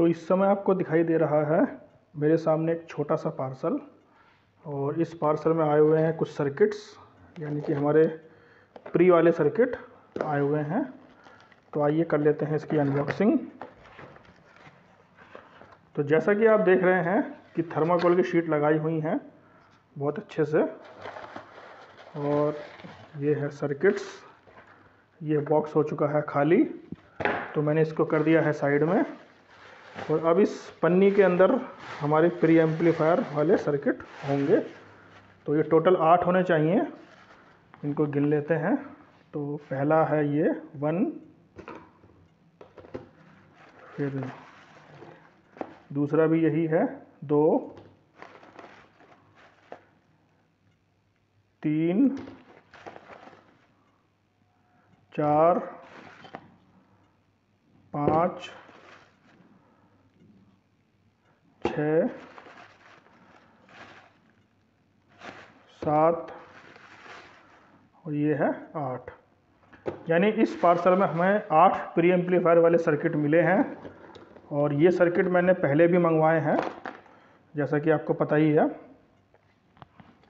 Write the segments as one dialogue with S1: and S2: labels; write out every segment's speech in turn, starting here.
S1: तो इस समय आपको दिखाई दे रहा है मेरे सामने एक छोटा सा पार्सल और इस पार्सल में आए हुए हैं कुछ सर्किट्स, यानी कि हमारे प्री वाले सर्किट आए हुए हैं। तो आइए कर लेते हैं इसकी अनबॉक्सिंग तो जैसा कि आप देख रहे हैं कि थर्माकोल की शीट लगाई हुई हैं बहुत अच्छे से। और ये है सर्किट्स ये बॉक्स हो चुका है खाली। तो मैंने इसको कर दिया है साइड में। और अब इस पन्नी के अंदर हमारे प्री एम्पलीफायर वाले सर्किट होंगे। तो ये टोटल आठ होने चाहिए। इनको गिन लेते हैं। तो पहला है ये वन, फिर दूसरा भी यही है, दो, तीन, चार, पाँच छ सात और ये है आठ। यानी इस पार्सल में हमें आठ प्री एम्पलीफायर वाले सर्किट मिले हैं और ये सर्किट मैंने पहले भी मंगवाए हैं, जैसा कि आपको पता ही है।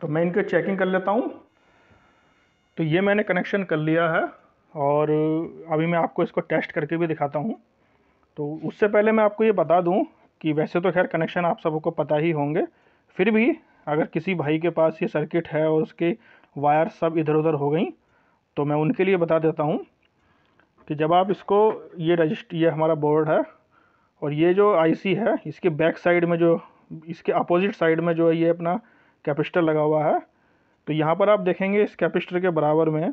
S1: तो मैं इनके चेकिंग कर लेता हूँ। तो ये मैंने कनेक्शन कर लिया है और अभी मैं आपको इसको टेस्ट करके भी दिखाता हूँ। तो उससे पहले मैं आपको ये बता दूँ कि वैसे तो खैर कनेक्शन आप सबको पता ही होंगे, फिर भी अगर किसी भाई के पास ये सर्किट है और उसके वायर सब इधर उधर हो गई तो मैं उनके लिए बता देता हूँ कि जब आप इसको, ये रजिस्ट ये हमारा बोर्ड है और ये जो आईसी है, इसके बैक साइड में जो, इसके अपोजिट साइड में जो है ये अपना कैपेसिटर लगा हुआ है तो यहाँ पर आप देखेंगे इस कैपेसिटर के बराबर में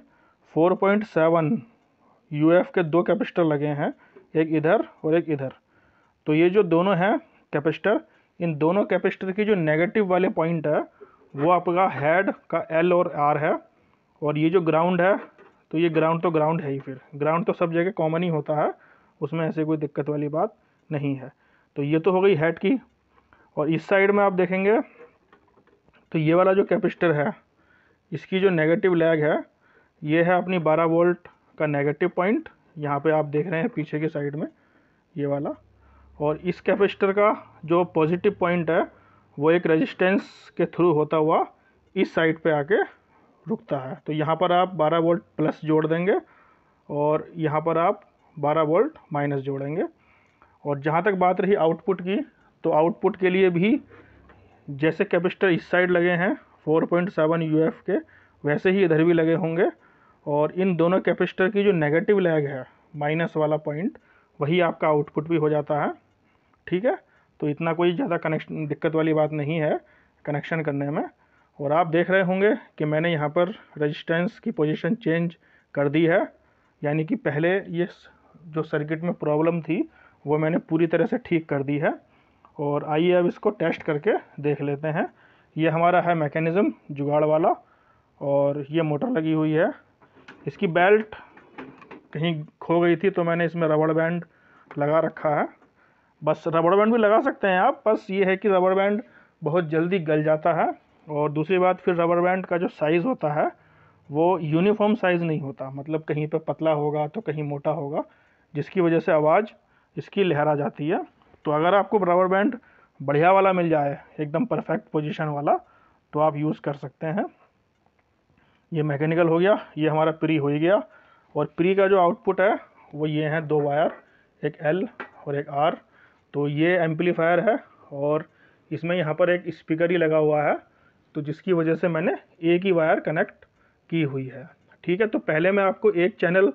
S1: 4.7 यूएफ के दो कैपेसिटर लगे हैं, एक इधर और एक इधर। तो ये जो दोनों हैं कैपेसिटर इन दोनों कैपेसिटर की जो नेगेटिव वाले पॉइंट है, वो आपका हेड का एल और आर है, और ये जो ग्राउंड है तो ये ग्राउंड तो ग्राउंड है ही फिर। ग्राउंड तो सब जगह कॉमन ही होता है, उसमें ऐसे कोई दिक्कत वाली बात नहीं है। तो ये तो हो गई हेड की, और इस साइड में आप देखेंगे तो ये वाला जो कैपेसिटर है, इसकी जो नेगेटिव लैग है, ये है अपनी 12 वोल्ट का नेगेटिव पॉइंट यहाँ पे आप देख रहे हैं पीछे के साइड में ये वाला। और इस कैपेसिटर का जो पॉजिटिव पॉइंट है, वो एक रेजिस्टेंस के थ्रू होता हुआ इस साइड पे आके रुकता है। तो यहाँ पर आप 12 वोल्ट प्लस जोड़ देंगे और यहाँ पर आप 12 वोल्ट माइनस जोड़ेंगे। और जहाँ तक बात रही आउटपुट की तो आउटपुट के लिए भी जैसे कैपेसिटर इस साइड लगे हैं 4.7 यूएफ के, वैसे ही इधर भी लगे होंगे। और इन दोनों कैपेसिटर की जो नेगेटिव लैग है माइनस वाला पॉइंट वही आपका आउटपुट भी हो जाता है। ठीक है? तो इतना कोई ज़्यादा कनेक्शन दिक्कत वाली बात नहीं है कनेक्शन करने में। और आप देख रहे होंगे कि मैंने यहाँ पर रेजिस्टेंस की पोजीशन चेंज कर दी है। यानी कि पहले ये जो सर्किट में प्रॉब्लम थी, वो मैंने पूरी तरह से ठीक कर दी है। और आइए अब इसको टेस्ट करके देख लेते हैं। ये हमारा है मैकेनिज़्म जुगाड़ वाला। और ये मोटर लगी हुई है। इसकी बेल्ट कहीं खो गई थी तो मैंने इसमें रबड़ बैंड लगा रखा है। बस रबड़ बैंड भी लगा सकते हैं आप। बस ये है कि रबड़ बैंड बहुत जल्दी गल जाता है और दूसरी बात, फिर रबर बैंड का जो साइज़ होता है, वो यूनिफॉर्म साइज़ नहीं होता। मतलब कहीं पर पतला होगा तो कहीं मोटा होगा, जिसकी वजह से आवाज़ इसकी लहरा जाती है। तो अगर आपको रबर बैंड बढ़िया वाला मिल जाए, एकदम परफेक्ट पोजीशन वाला तो आप यूज़ कर सकते हैं। ये मैकेनिकल हो गया, ये हमारा प्री हो ही गया। और प्री का जो आउटपुट है, वो ये हैं दो वायर एक एल और एक आर तो ये एम्पलीफायर है और इसमें यहाँ पर एक स्पीकर ही लगा हुआ है तो जिसकी वजह से मैंने एक ही वायर कनेक्ट की हुई है। ठीक है तो पहले मैं आपको एक चैनल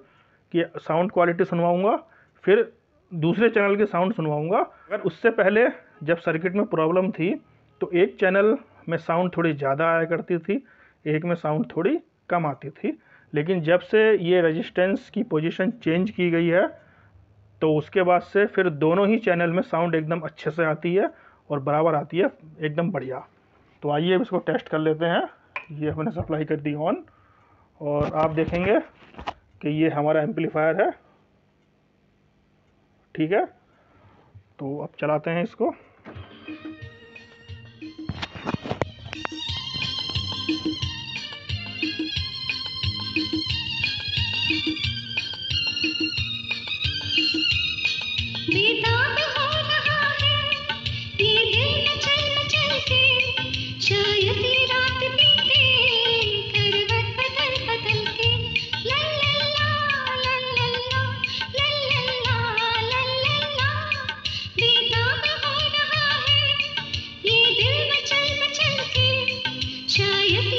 S1: की साउंड क्वालिटी सुनवाऊँगा फिर दूसरे चैनल की साउंड सुनवाऊँगा। अगर उससे पहले जब सर्किट में प्रॉब्लम थी तो एक चैनल में साउंड थोड़ी ज़्यादा आया करती थी एक में साउंड थोड़ी कम आती थी। लेकिन जब से ये रेजिस्टेंस की पोजीशन चेंज की गई है तो उसके बाद से फिर दोनों ही चैनल में साउंड एकदम अच्छे से आती है और बराबर आती है, एकदम बढ़िया। तो आइए इसको टेस्ट कर लेते हैं। ये हमने सप्लाई कर दी ऑन और आप देखेंगे कि ये हमारा एम्पलीफायर है। ठीक है? तो अब चलाते हैं इसको।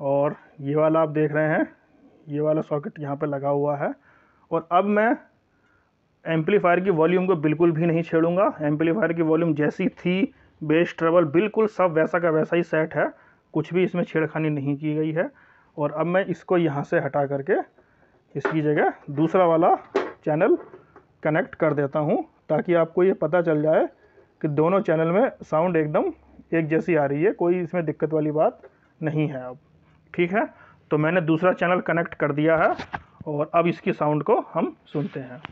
S1: और ये वाला आप देख रहे हैं, ये वाला सॉकेट यहाँ पे लगा हुआ है। और अब मैं एम्पलीफायर की वॉल्यूम को बिल्कुल भी नहीं छेड़ूँगा। एम्पलीफायर की वॉल्यूम जैसी थी बेस ट्रबल बिल्कुल सब वैसा का वैसा ही सेट है। कुछ भी इसमें छेड़खानी नहीं की गई है। और अब मैं इसको यहाँ से हटा करके इसकी जगह दूसरा वाला चैनल कनेक्ट कर देता हूँ, ताकि आपको ये पता चल जाए कि दोनों चैनल में साउंड एकदम एक जैसी आ रही है। कोई इसमें दिक्कत वाली बात नहीं है अब। ठीक है? तो मैंने दूसरा चैनल कनेक्ट कर दिया है और अब इसकी साउंड को हम सुनते हैं।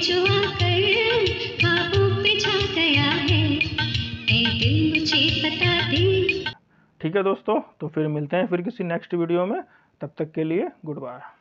S2: मुझे बता
S1: ठीक है दोस्तों तो फिर मिलते हैं फिर किसी नेक्स्ट वीडियो में। तब तक के लिए गुड बाय